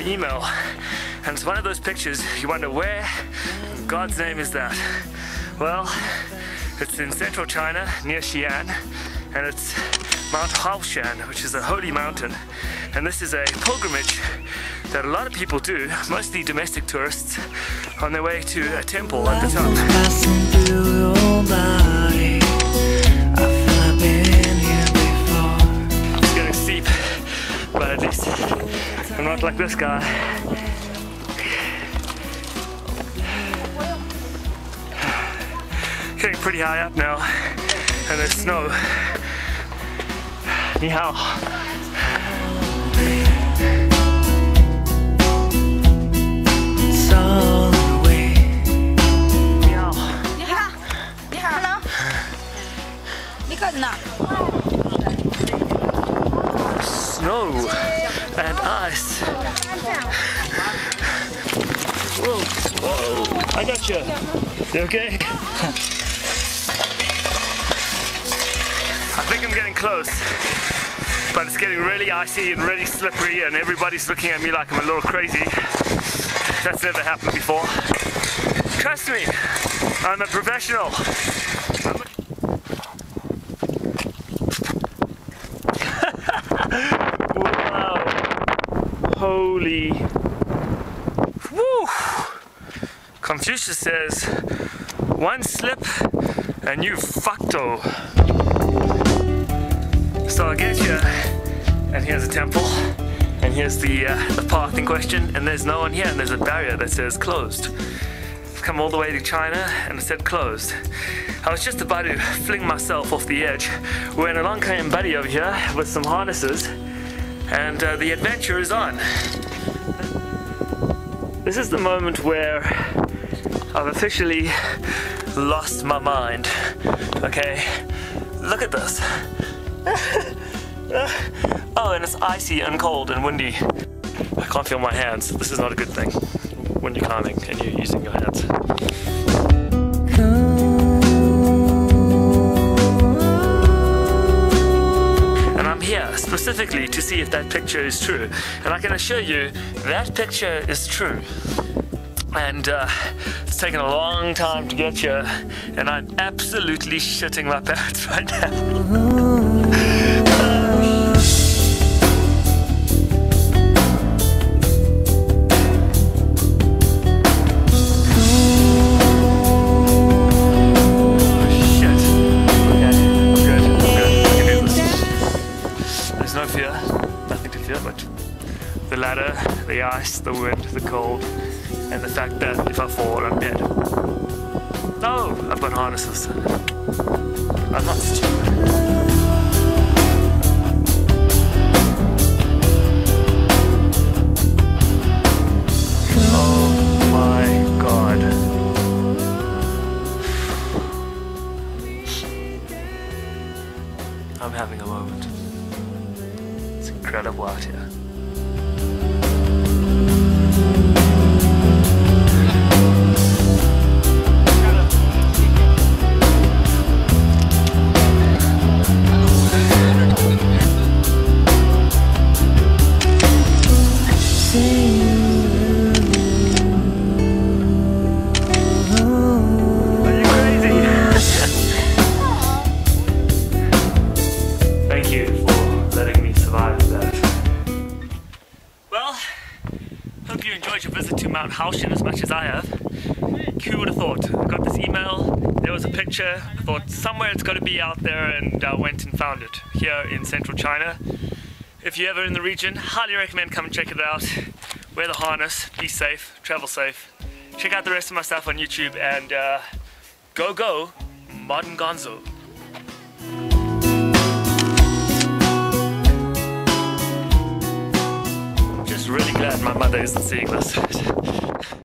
this photograph in an email, and it's one of those pictures you wonder where God's name is that. Well, it's in central China near Xi'an, and it's Mount Huashan, which is a holy mountain. And this is a pilgrimage that a lot of people do, mostly domestic tourists, on their way to a temple at the top. Passing through your body. I feel I've been here before. It's getting steep, but not like this guy. Getting pretty high up now, and there's snow. Ni hao. Snow and ice. Whoa, whoa, I got you. You okay? I think I'm getting close, but it's getting really icy and really slippery, and everybody's looking at me like I'm a little crazy. That's never happened before. Trust me, I'm a professional. Confucius says, one slip and you fuckto. So I'll get you. And here's a temple. And here's the, uh, the path in question. And there's no one here. And there's a barrier that says closed. I've come all the way to China and it said closed. I was just about to fling myself off the edge when along came Buddy over here with some harnesses and uh, the adventure is on. This is the moment where I've officially lost my mind. Okay, look at this. oh, and it's icy and cold and windy. I can't feel my hands. This is not a good thing when you're climbing and you're using your hands. And I'm here specifically to see if that picture is true. And I can assure you that picture is true. And uh, it's taken a long time to get here, and I'm absolutely shitting my pants right now. Shit. Okay, good. Good. I can do this. There's no fear, nothing to fear but the ladder, the ice, the wind, the cold, and the fact that if I fall, I'm dead. No, I've got harnesses. I'm not stupid. Oh my god. I'm having a moment. It's incredible out here. Mount Huashan as much as I have. Who would have thought? I got this email, there was a picture, thought somewhere it's got to be out there and I went and found it here in central China. If you're ever in the region, highly recommend come and check it out. Wear the harness, be safe, travel safe. Check out the rest of my stuff on YouTube and uh, go go, Modern Gonzo. My mother isn't seeing this.